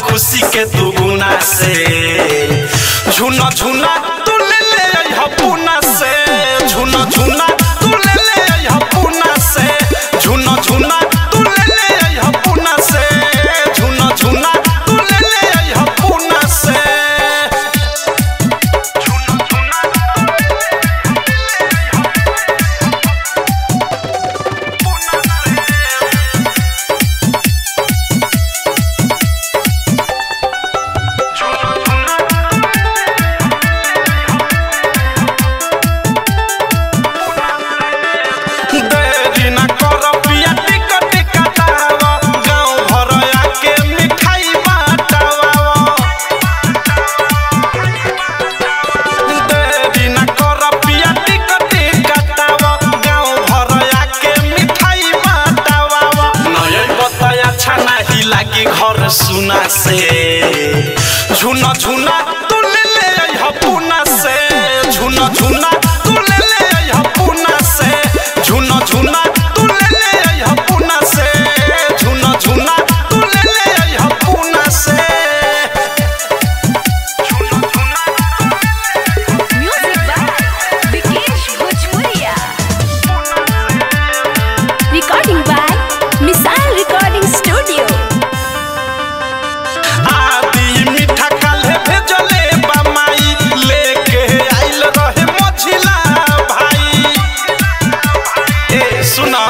खुशी के दुगुना से। झुना झुना पूना से झुना झुना तू तो ले ले से झुना झुना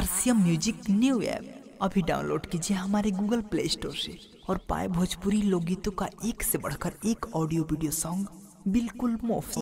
आरसीएम म्यूज़िक न्यू ऐप। अभी डाउनलोड कीजिए हमारे गूगल प्ले स्टोर से और पाए भोजपुरी लोकगीतों का एक से बढ़कर एक ऑडियो वीडियो सॉन्ग बिल्कुल मुफ़्त।